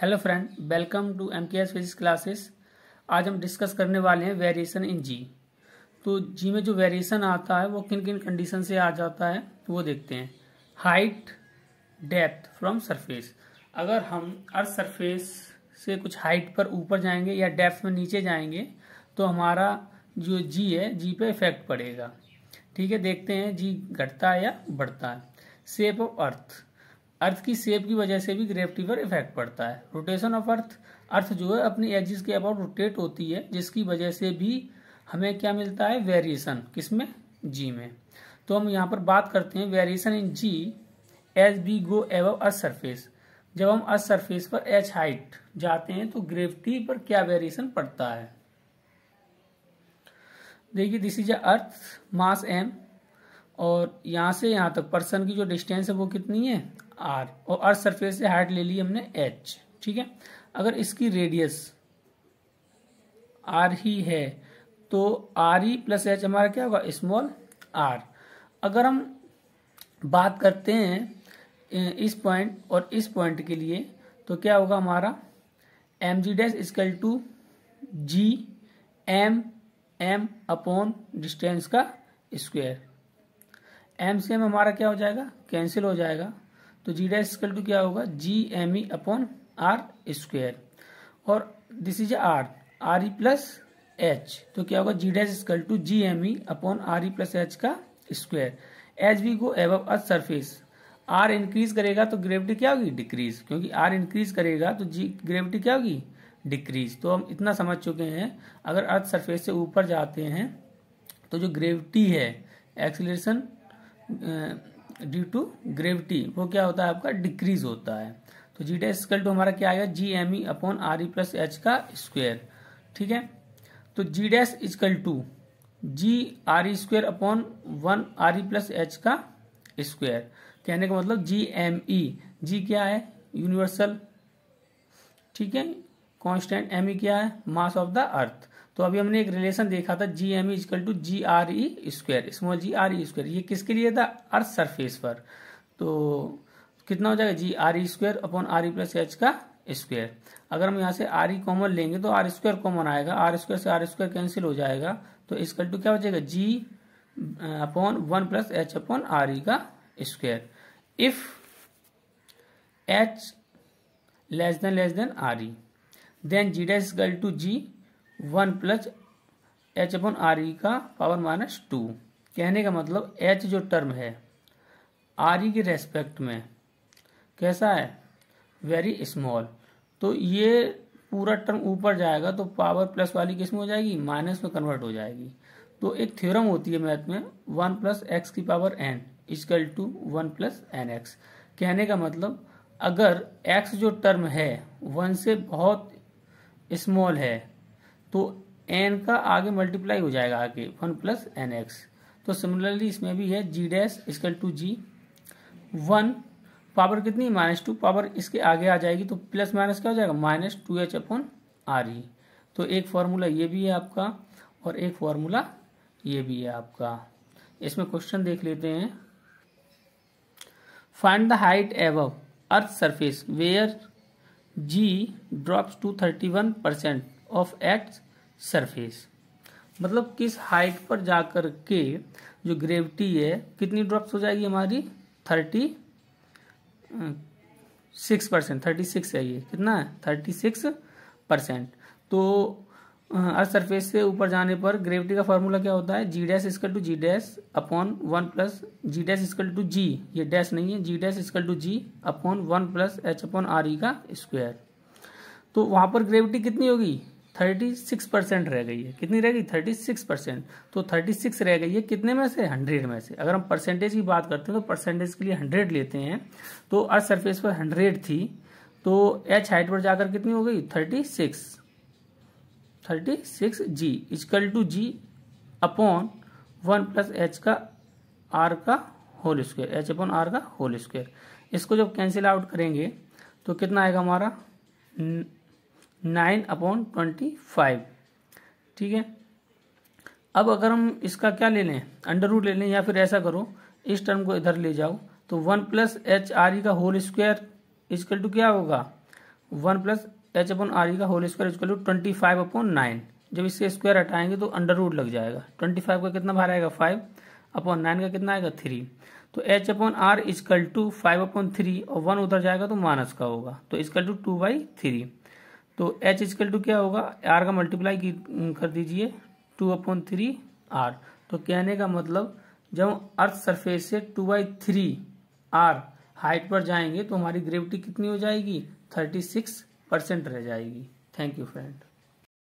Hello friend welcome to M K S physics classes आज हम discuss करने वाले हैं वेरिएशन इन जी तो जी में जो वेरिएशन आता है, वो किन किन कंडीशन से आ जाता है वो देखते हैं। हाइट डेप्थ फ्रॉम सरफेस अगर हम अर्थ सरफेस से कुछ हाइट पर ऊपर जाएँगे या डेप्थ में नीचे जाएँगे तो हमारा जो जी है जी पे इफ़ेक्ट पड़ेगा। ठीक है, देखते हैं जी घटता है या बढ़ता है। शेप ऑफ़ अर्थ अर्थ की शेप की वजह से भी ग्रेविटी पर इफ़ेक्ट पड़ता है। रोटेशन ऑफ़ अर्थ अर्थ जो है, अपनी एजिस के अबाउट रोटेट होती है, जिसकी वजह से भी हमें क्या मिलता है? वेरिएशन किसमें? जी में। तो हम यहाँ पर बात करते हैं variation in G as we go of earth surface जब हम अर्थ सरफेस पर एच हाइट जाते हैं तो ग्रेविटी पर क्या वेरिएशन पड़ता है? देखिए this is earth mass M और यहाँ से यहाँ तक पर्सन की जो डिस्टेंस है वो कितनी है? आर और अर्थ सरफेस से हाइट ले ली हमने एच ठीक है? अगर इसकी रेडियस आर ही है तो आर ई प्लस एच हमारा क्या होगा? स्मॉल आर अगर हम बात करते हैं इस पॉइंट और इस पॉइंट के लिए तो क्या होगा हमारा? M G dash equal to G M M upon distance का स्क्वायर एम से एम हमारा क्या हो जाएगा? कैंसिल हो जाएगा. तो जी डैश इक्वल टू क्या होगा? G M E upon R square. और this is R R E plus H तो क्या होगा? G dash equal to G M E upon R E plus H का square. As we go of earth surface are increase करेगा तो gravity क्या होगी? Decrease क्योंकि आर इंक्रीज करेगा तो जी ग्रेविटी क्या होगी? डिक्रीज तो हम इतना समझ चुके हैं। अगर अर्थ सरफेस से ऊपर जाते हैं तो जो ग्रेविटी है एक्सिलेशन ड्यू टू ग्रेविटी वो क्या होता है आपका? डिक्रीज होता है। तो जी डैश स्कल टू हमारा क्या आएगा? G M E upon R E plus H का स्क्वेयर ठीक है? तो G dash equal to G R E square upon one R E plus H का स्क्वेयर कहने का मतलब जी एम ई जी क्या है? यूनिवर्सल ठीक है? कांस्टेंट एम ई क्या है? मास ऑफ़ द अर्थ तो अभी हमने एक रिलेशन देखा था G M equal to G R E square small G R E square ये किसके लिए था? अर्थ सरफेस पर। तो कितना हो जाएगा? G R E square upon R E plus H का स्क्वायर अगर हम यहाँ से आर ई कॉमन लेंगे तो आर स्क्वायर कॉमन आएगा। आर स्क्वायर से आर स्क्वायर कैंसिल हो जाएगा। तो इसकल टू क्या हो जाएगा? G upon one plus H upon R E का square if H less than less than R E then G dash equal to G one plus H upon R E का power minus two. कहने का मतलब H जो term है, R E के respect में, कैसा है? Very small. तो ये पूरा टर्म ऊपर जाएगा तो पावर प्लस वाली किसमें हो जाएगी? माइनस में कन्वर्ट हो जाएगी। तो एक थ्योरम होती है मैथ में, वन प्लस एक्स की power N equal to one plus N X. कहने का मतलब अगर एक्स जो टर्म है, वन से बहुत स्मॉल है तो एन का आगे मल्टीप्लाई हो जाएगा आगे वन प्लस एन एक्स तो सिमिलरली इसमें भी है G dash equal to G one power कितनी? माइनस टू पावर इसके आगे आ जाएगी तो प्लस माइनस क्या हो जाएगा? Minus two H upon R E तो एक फार्मूला ये भी है आपका, और एक फॉर्मूला ये भी है आपका। इसमें क्वेश्चन देख लेते हैं। Find the height of earth surface where G drops to thirty one percent of at surface मतलब किस हाइट पर जाकर के जो ग्रेविटी है, कितनी ड्रॉप्स हो जाएगी हमारी? Thirty six percent thirty six है ये। कितना है? थर्टी सिक्स परसेंट तो अर्थ सरफेस से ऊपर जाने पर ग्रेविटी का फॉर्मूला क्या होता है? G dash equal to G dash upon one plus G dash equal to G ये डैश नहीं है। G dash equal to G upon one plus H upon R E का स्क्वायर तो वहाँ पर ग्रेविटी कितनी होगी? थर्टी सिक्स परसेंट रह गई है। कितनी रह गई? Thirty six percent. तो थर्टी सिक्स रह गई है कितने में से? हंड्रेड में से। अगर हम परसेंटेज की बात करते हैं तो परसेंटेज के लिए हंड्रेड लेते हैं। तो अर्थ सरफेस पर हंड्रेड थी। तो एच हाइट पर जाकर कितनी हो गई? Thirty six. Thirty six G equal to G upon one plus H का आर का whole square H upon R का होल स्क्वायर इसको जब कैंसिल आउट करेंगे तो कितना आएगा हमारा? Nine upon twenty five. ठीक है? अब अगर हम इसका क्या ले लें? अंडर रूट ले लें या फिर ऐसा करो, इस टर्म को इधर ले जाओ तो one plus H R E का होल स्क्वायर इजकल टू क्या होगा? One plus H upon R E का whole square equal to twenty five upon nine. जब इससे स्क्वायर हटाएँगे तो अंडर रूट लग जाएगा। ट्वेंटी फाइव का कितना बाहर आएगा? फाइव। अपॉन नाइन का कितना आएगा? थ्री। तो H upon R equal to five upon three और वन उधर जाएगा तो माइनस का होगा। तो equal to two by three. तो एच इजकल टू क्या होगा? आर का मल्टीप्लाई कर दीजिए टू अपॉन थ्री आर तो कहने का मतलब जब अर्थ सरफेस से two by three R height पर जाएँगे तो हमारी ग्रेविटी कितनी हो जाएगी? थर्टी सिक्स परसेंट रह जाएगी। Thank you friend